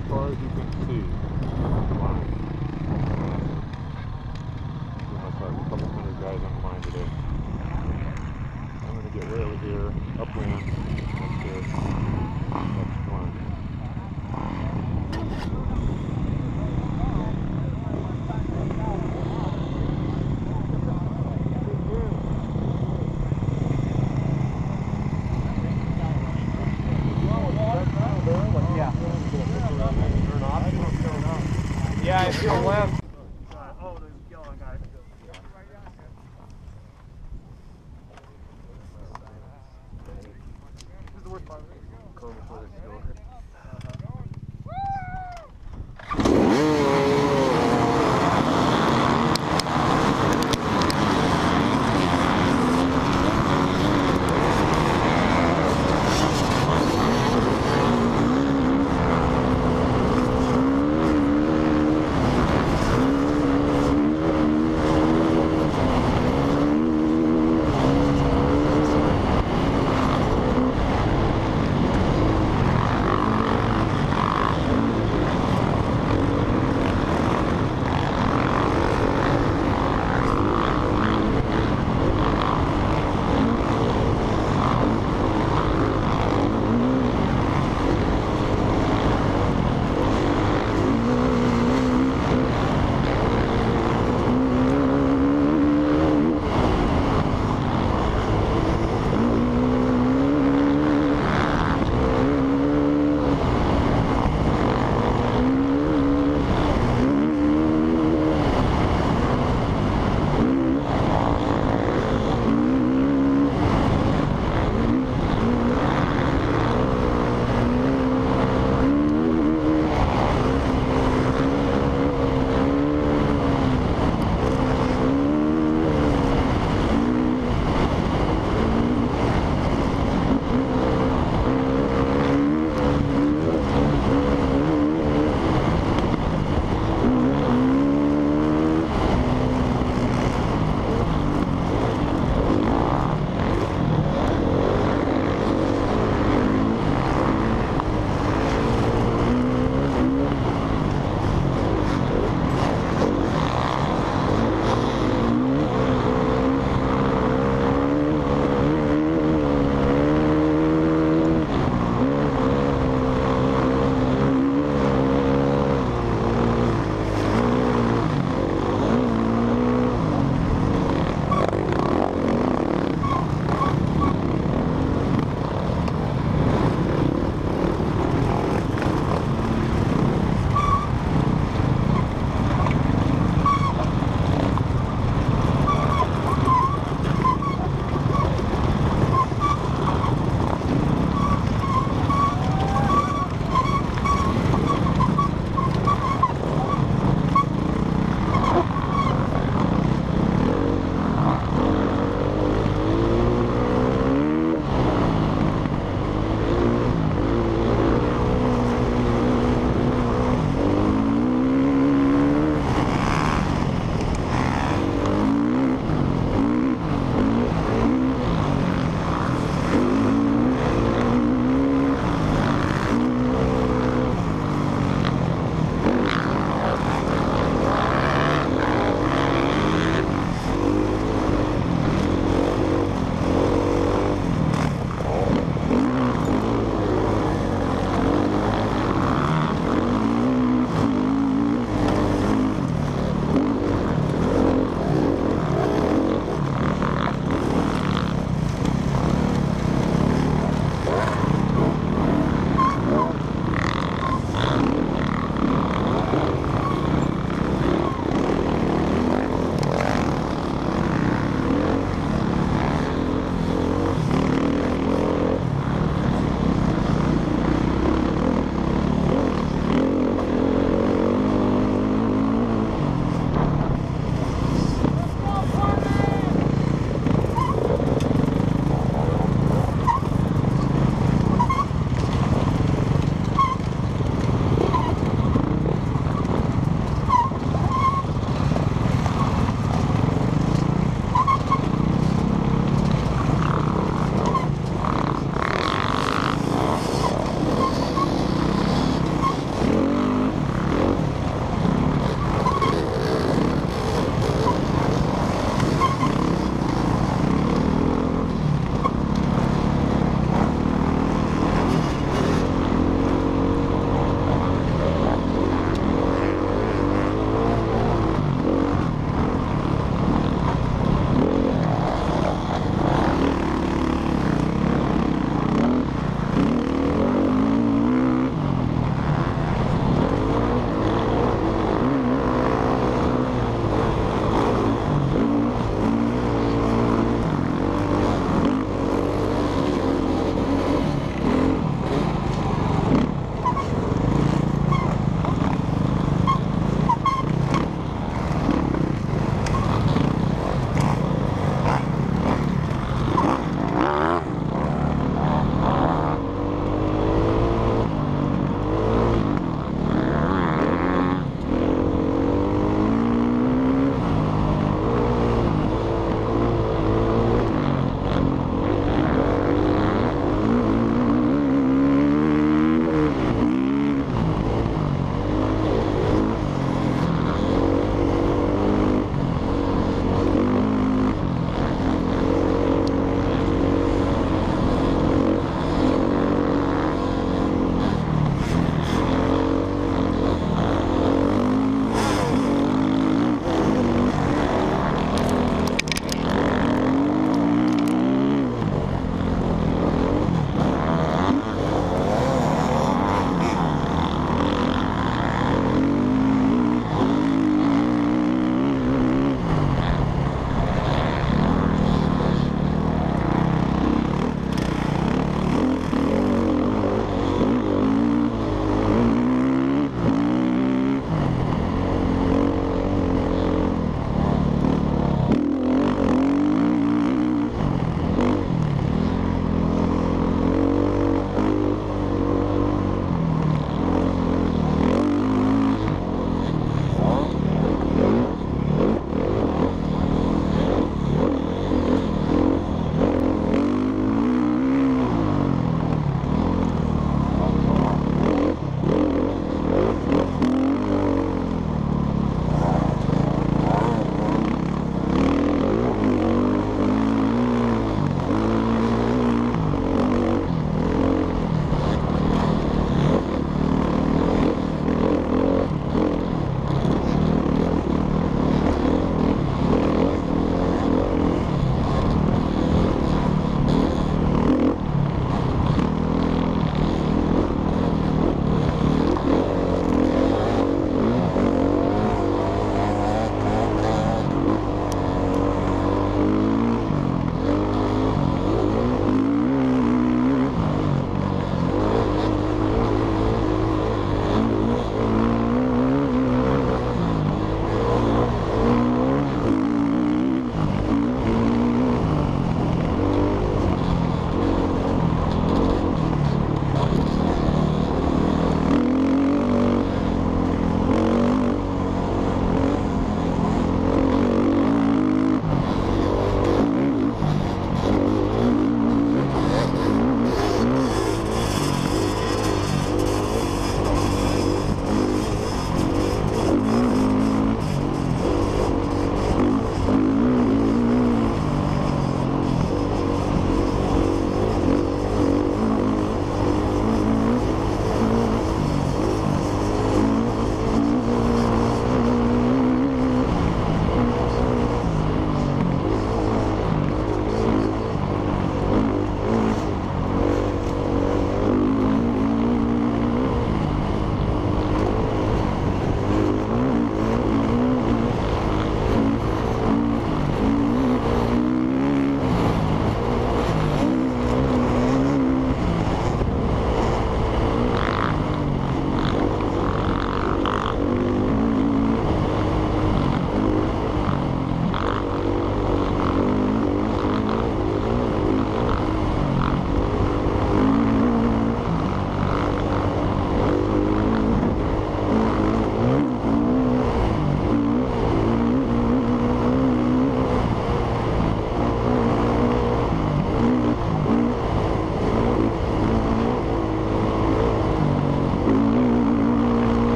as far as you can see.